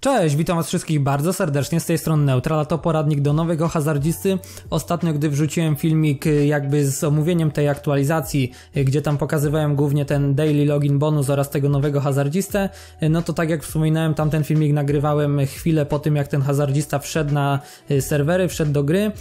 Cześć, witam was wszystkich bardzo serdecznie z tej strony Neutral, to poradnik do nowego hazardzisty. Ostatnio, gdy wrzuciłem filmik y, jakby z omówieniem tej aktualizacji, y, gdzie tam pokazywałem głównie ten daily login bonus oraz tego nowego hazardzistę, y, no to tak jak wspominałem, tamten filmik nagrywałem chwilę po tym, jak ten hazardzista wszedł na serwery, wszedł do gry.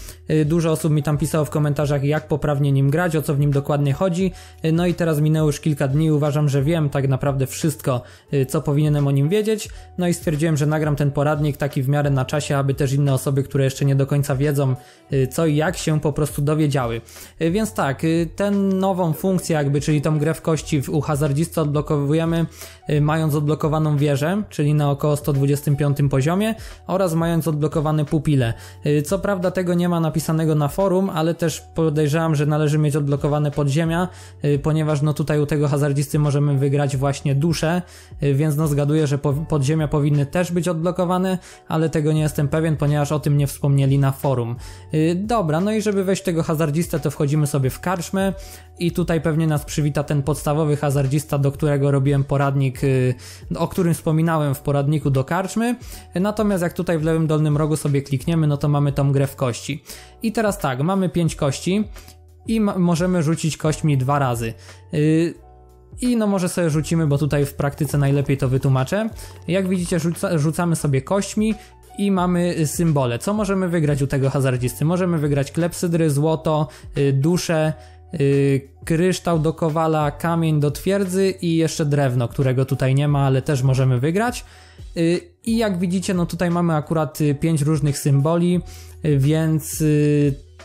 Dużo osób mi tam pisało w komentarzach, jak poprawnie nim grać, o co w nim dokładnie chodzi. No i teraz minęło już kilka dni, uważam, że wiem tak naprawdę wszystko, co powinienem o nim wiedzieć. No i stwierdziłem, że nagram ten poradnik taki w miarę na czasie, aby też inne osoby, które jeszcze nie do końca wiedzą y, co i jak się po prostu dowiedziały. Y, więc tak, y, tę nową funkcję jakby, czyli tą grę w kości u hazardzisty odblokowujemy mając odblokowaną wieżę, czyli na około 125 poziomie oraz mając odblokowane pupile. Co prawda tego nie ma napisanego na forum, ale też podejrzewam, że należy mieć odblokowane podziemia, ponieważ no tutaj u tego hazardzisty możemy wygrać właśnie duszę, więc no zgaduję, że podziemia powinny też być być odblokowane, ale tego nie jestem pewien, ponieważ o tym nie wspomnieli na forum. Yy, dobra, no i żeby wejść tego hazardzista, to wchodzimy sobie w karczmę i tutaj pewnie nas przywita ten podstawowy hazardzista, do którego robiłem poradnik, yy, o którym wspominałem w poradniku do karczmy. Natomiast jak tutaj w lewym dolnym rogu sobie klikniemy, no to mamy tą grę w kości. I teraz tak, mamy 5 kości i możemy rzucić kośćmi dwa razy. Yy, i no może sobie rzucimy, bo tutaj w praktyce najlepiej to wytłumaczę. Jak widzicie rzuca, rzucamy sobie kośćmi i mamy symbole. Co możemy wygrać u tego hazardzisty? Możemy wygrać klepsydry, złoto, y, duszę, y, kryształ do kowala, kamień do twierdzy i jeszcze drewno, którego tutaj nie ma, ale też możemy wygrać. Y, I jak widzicie, no tutaj mamy akurat pięć różnych symboli, więc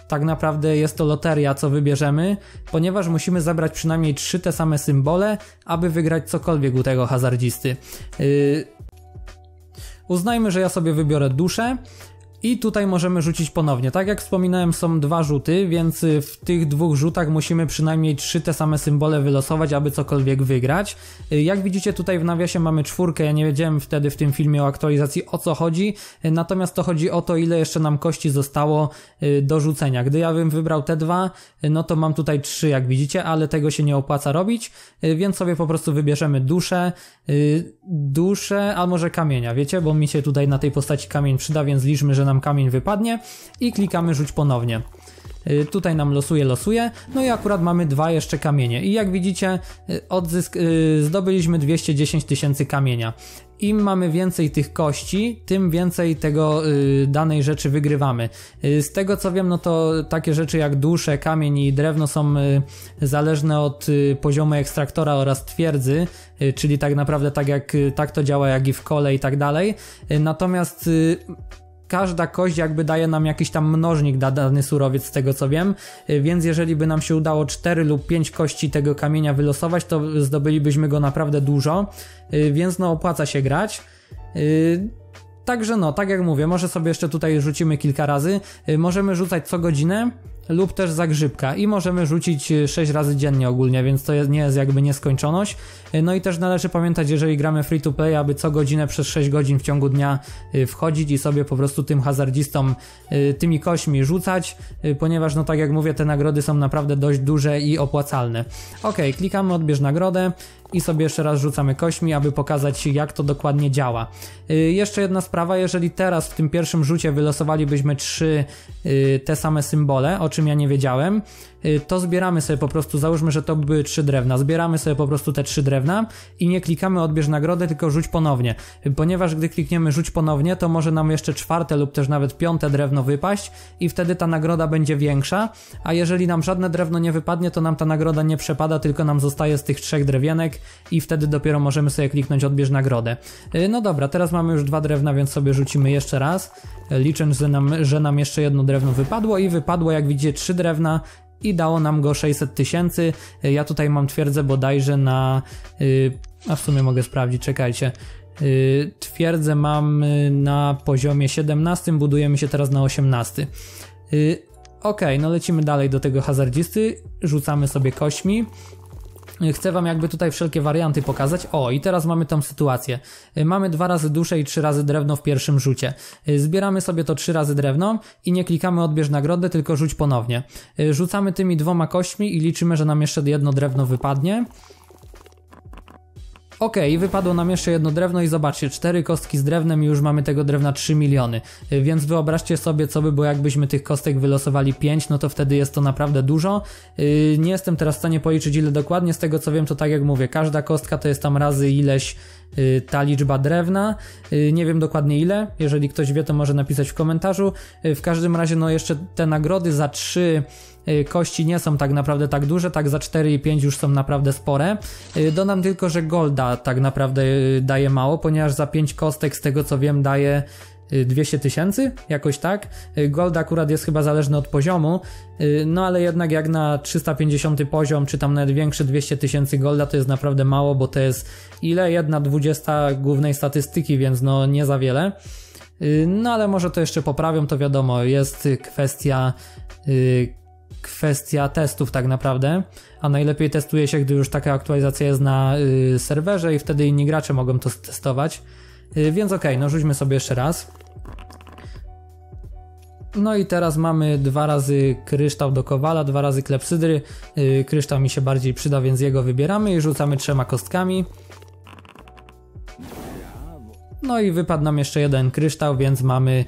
tak naprawdę jest to loteria, co wybierzemy, ponieważ musimy zabrać przynajmniej trzy te same symbole, aby wygrać cokolwiek u tego hazardzisty. Yy... Uznajmy, że ja sobie wybiorę duszę i tutaj możemy rzucić ponownie. Tak jak wspominałem, są dwa rzuty, więc w tych dwóch rzutach musimy przynajmniej trzy te same symbole wylosować, aby cokolwiek wygrać. Jak widzicie, tutaj w nawiasie mamy czwórkę. Ja nie wiedziałem wtedy w tym filmie o aktualizacji o co chodzi, natomiast to chodzi o to, ile jeszcze nam kości zostało y, do rzucenia. Gdy ja bym wybrał te dwa, no to mam tutaj trzy, jak widzicie, ale tego się nie opłaca robić, y, więc sobie po prostu wybierzemy duszę, y, duszę, a może kamienia, wiecie, bo mi się tutaj na tej postaci kamień przyda, więc liczmy, że nam nam kamień wypadnie i klikamy rzuć ponownie. Y, tutaj nam losuje, losuje. No i akurat mamy dwa jeszcze kamienie. I jak widzicie, y, odzysk, y, zdobyliśmy 210 tysięcy kamienia. Im mamy więcej tych kości, tym więcej tego danej rzeczy wygrywamy. z tego co wiem, no to takie rzeczy jak dusze, kamień i drewno są zależne od poziomu ekstraktora oraz twierdzy, czyli tak naprawdę tak jak tak to działa jak i w kole i tak dalej. Natomiast każda kość jakby daje nam jakiś tam mnożnik na dany surowiec z tego co wiem, y, więc jeżeli by nam się udało 4 lub 5 kości tego kamienia wylosować, to zdobylibyśmy go naprawdę dużo, y, więc no opłaca się grać. Y, także no, tak jak mówię, może sobie jeszcze tutaj rzucimy kilka razy. Możemy rzucać co godzinę lub też zagrzybka i możemy rzucić 6 razy dziennie ogólnie, więc to nie jest jakby nieskończoność. No i też należy pamiętać, jeżeli gramy free to play, aby co godzinę przez 6 godzin w ciągu dnia y, wchodzić i sobie po prostu tym hazardzistom y, tymi kośćmi rzucać, y, ponieważ no tak jak mówię, te nagrody są naprawdę dość duże i opłacalne. Ok, klikamy odbierz nagrodę i sobie jeszcze raz rzucamy kośćmi, aby pokazać jak to dokładnie działa. Jeszcze jedna sprawa, jeżeli teraz w tym pierwszym rzucie wylosowalibyśmy trzy te same symbole, czym ja nie wiedziałem, Y, to zbieramy sobie po prostu, załóżmy, że to były trzy drewna, zbieramy sobie po prostu te trzy drewna i nie klikamy odbierz nagrodę, tylko rzuć ponownie, y, ponieważ gdy klikniemy rzuć ponownie, to może nam jeszcze czwarte lub też nawet piąte drewno wypaść i wtedy ta nagroda będzie większa, a jeżeli nam żadne drewno nie wypadnie, to nam ta nagroda nie przepada, tylko nam zostaje z tych trzech drewienek i wtedy dopiero możemy sobie kliknąć odbierz nagrodę. Y, no dobra, teraz mamy już dwa drewna, więc sobie rzucimy jeszcze raz, licząc, że nam, że nam jeszcze jedno drewno wypadło i wypadło, jak widzicie, trzy drewna, i dało nam go 600 tysięcy. Ja tutaj mam twierdzę bodajże na. Yy, a w sumie mogę sprawdzić, czekajcie. Yy, twierdzę mam na poziomie 17, budujemy się teraz na 18. Yy, ok, no lecimy dalej do tego hazardzisty, rzucamy sobie kośćmi. Chcę wam jakby tutaj wszelkie warianty pokazać. O, i teraz mamy tą sytuację. Mamy dwa razy duszę i trzy razy drewno w pierwszym rzucie. Zbieramy sobie to trzy razy drewno i nie klikamy odbierz nagrodę, tylko rzuć ponownie. Rzucamy tymi dwoma kośćmi i liczymy, że nam jeszcze jedno drewno wypadnie. Ok, wypadło nam jeszcze jedno drewno i zobaczcie, cztery kostki z drewnem i już mamy tego drewna 3 miliony. Y, więc wyobraźcie sobie, co by było jakbyśmy tych kostek wylosowali 5, no to wtedy jest to naprawdę dużo. Y, nie jestem teraz w stanie policzyć ile dokładnie, z tego co wiem to tak jak mówię, każda kostka to jest tam razy ileś y, ta liczba drewna. Nie wiem dokładnie ile, jeżeli ktoś wie to może napisać w komentarzu. W każdym razie no jeszcze te nagrody za 3 Y, kości nie są tak naprawdę tak duże, tak za 4 i 5 już są naprawdę spore. Y, dodam tylko, że golda tak naprawdę y, daje mało, ponieważ za 5 kostek z tego co wiem daje 200 tysięcy, jakoś tak. Gold akurat jest chyba zależny od poziomu, no ale jednak jak na 350 poziom, czy tam nawet większe 200 tysięcy golda, to jest naprawdę mało, bo to jest ile? Jedna dwudziesta głównej statystyki, więc no nie za wiele. No ale może to jeszcze poprawią, to wiadomo, jest kwestia kwestia testów tak naprawdę, a najlepiej testuje się, gdy już taka aktualizacja jest na y, serwerze i wtedy inni gracze mogą to testować. Y, więc ok, no rzućmy sobie jeszcze raz. No i teraz mamy dwa razy kryształ do kowala, dwa razy klepsydry. Y, kryształ mi się bardziej przyda, więc jego wybieramy i rzucamy trzema kostkami. No i wypadł nam jeszcze jeden kryształ, więc mamy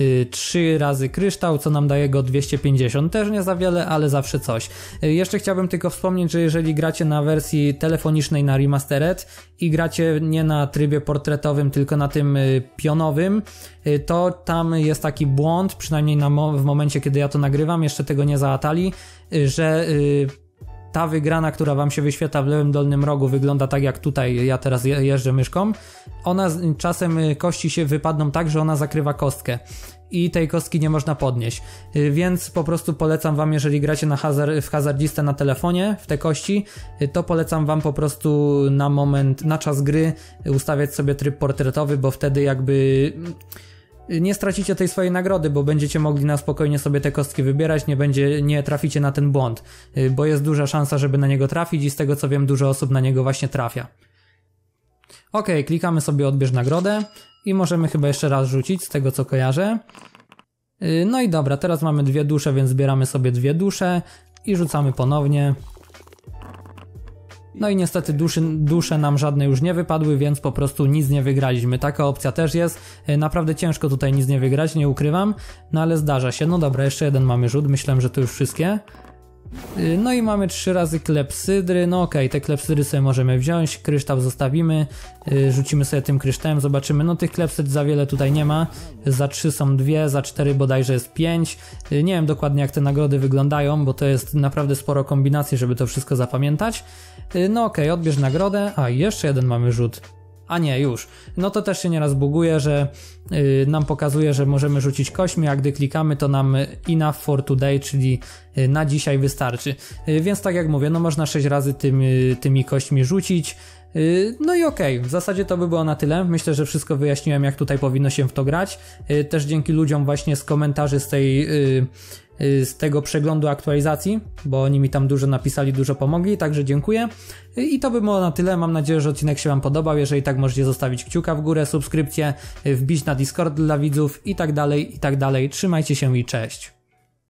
y, 3 razy kryształ, co nam daje go 250. Też nie za wiele, ale zawsze coś. Y, jeszcze chciałbym tylko wspomnieć, że jeżeli gracie na wersji telefonicznej na Remastered i gracie nie na trybie portretowym, tylko na tym y, pionowym, y, to tam jest taki błąd, przynajmniej na mo w momencie, kiedy ja to nagrywam, jeszcze tego nie zaatali, y, że y, ta wygrana, która wam się wyświetla w lewym dolnym rogu, wygląda tak jak tutaj ja teraz jeżdżę myszką. Ona czasem y, kości się wypadną tak, że ona zakrywa kostkę i tej kostki nie można podnieść. Y, więc po prostu polecam wam, jeżeli gracie na hazard, w hazardzistę na telefonie, w te kości, y, to polecam wam po prostu na moment, na czas gry ustawiać sobie tryb portretowy, bo wtedy jakby nie stracicie tej swojej nagrody, bo będziecie mogli na spokojnie sobie te kostki wybierać, nie będzie, nie traficie na ten błąd, y, bo jest duża szansa, żeby na niego trafić i z tego co wiem, dużo osób na niego właśnie trafia. Ok, klikamy sobie odbierz nagrodę i możemy chyba jeszcze raz rzucić z tego co kojarzę. Y, no i dobra, teraz mamy dwie dusze, więc zbieramy sobie dwie dusze i rzucamy ponownie. No i niestety duszy, dusze nam żadne już nie wypadły, więc po prostu nic nie wygraliśmy. Taka opcja też jest. E, naprawdę ciężko tutaj nic nie wygrać, nie ukrywam, no ale zdarza się. No dobra, jeszcze jeden mamy rzut, myślałem, że to już wszystkie. Y, no i mamy trzy razy klepsydry, no okej, okay, te klepsydry sobie możemy wziąć, kryształ zostawimy, y, rzucimy sobie tym kryształem, zobaczymy, no tych klepsyd za wiele tutaj nie ma, za trzy są dwie, za cztery bodajże jest pięć, y, nie wiem dokładnie jak te nagrody wyglądają, bo to jest naprawdę sporo kombinacji, żeby to wszystko zapamiętać, no okej, okay, odbierz nagrodę, a jeszcze jeden mamy rzut, a nie, już. No to też się nieraz buguje, że yy, nam pokazuje, że możemy rzucić kośmi, a gdy klikamy, to nam enough for today, czyli yy, na dzisiaj wystarczy. Yy, więc tak jak mówię, no można 6 razy tym, y, tymi kośćmi rzucić. Y, no i okej, okay. w zasadzie to by było na tyle. Myślę, że wszystko wyjaśniłem, jak tutaj powinno się w to grać. Y, też dzięki ludziom właśnie z komentarzy z tej Y, z tego przeglądu aktualizacji, bo oni mi tam dużo napisali, dużo pomogli, także dziękuję. I to by było na tyle. Mam nadzieję, że odcinek się Wam podobał. Jeżeli tak, możecie zostawić kciuka w górę, subskrypcję, wbić na Discord dla widzów i tak dalej, i tak dalej. Trzymajcie się i cześć.